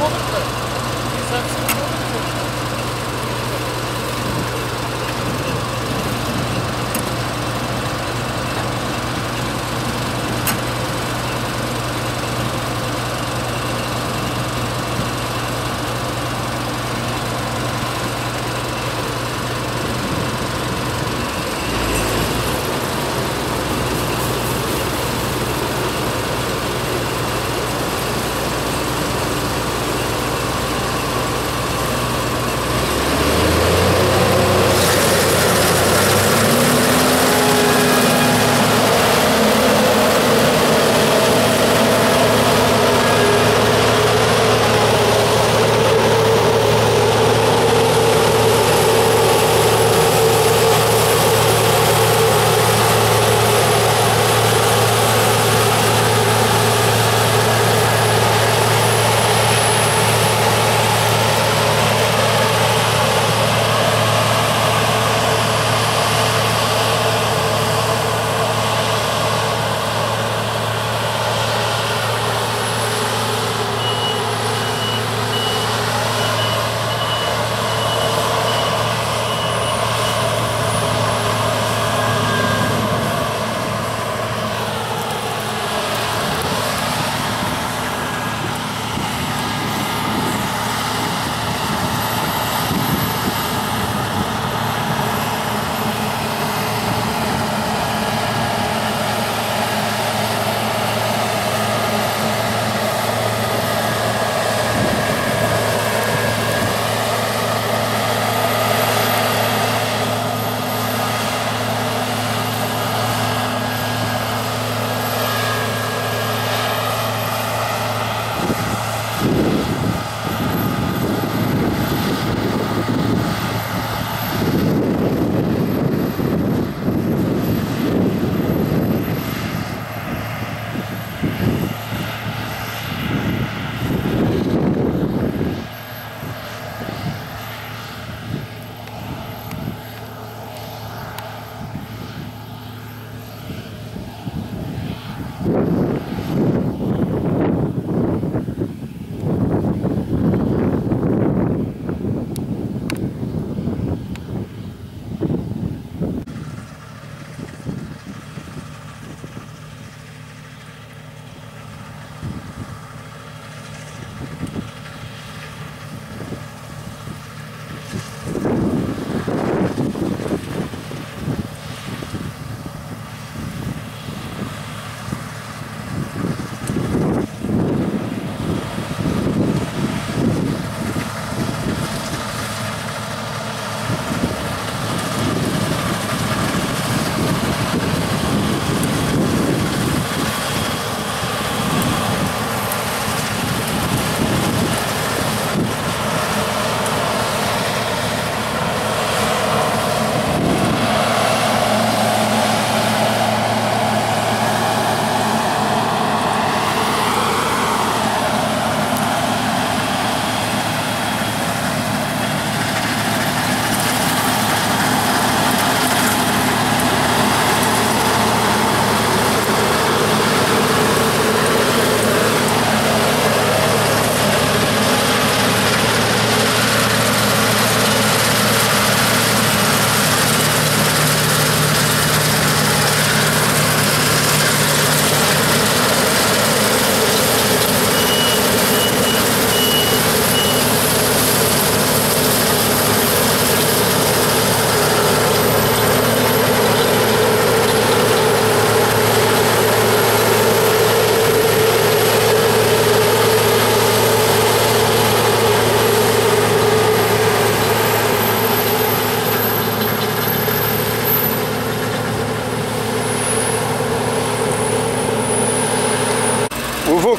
Bộ.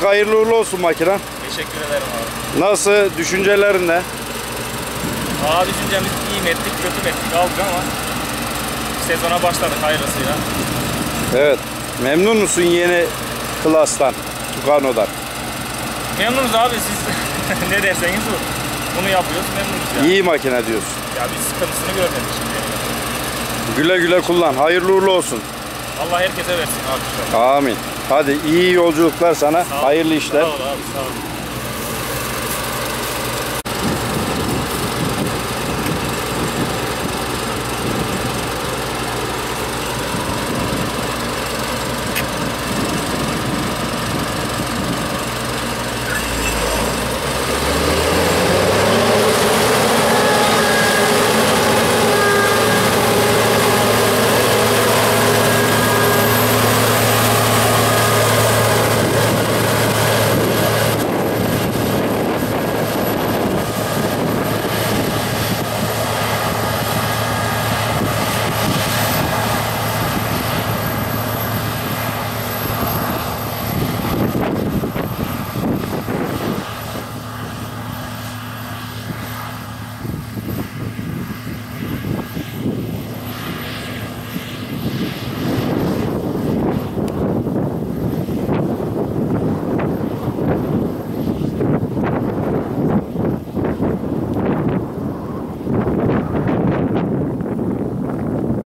Ufuk hayırlı uğurlu olsun makinen. Teşekkür ederim abi. Nasıl? Düşüncelerin ne? Valla düşüncemiz iyi mi ettik, kötü mü ettik aldık ama sezona başladık hayırlısıyla. Evet. Memnun musun yeni klastan? Tucano'dan. Memnunuz abi siz ne derseniz bu. Bunu yapıyoruz memnunuz ya. İyi makine diyorsun. Ya biz sıkıntısını görmedik şimdi. Güle güle kullan. Hayırlı uğurlu olsun. Allah herkese versin abi. Amin. Hadi iyi yolculuklar sana. Hayırlı işler. Sağ ol abi sağ ol.